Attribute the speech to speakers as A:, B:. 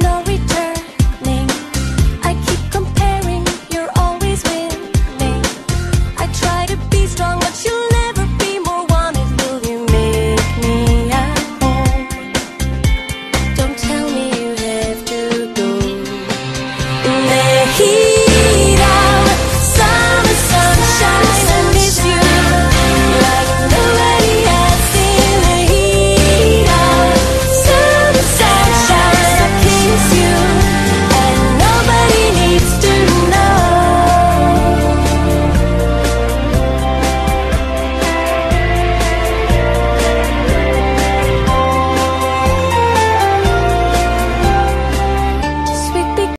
A: No.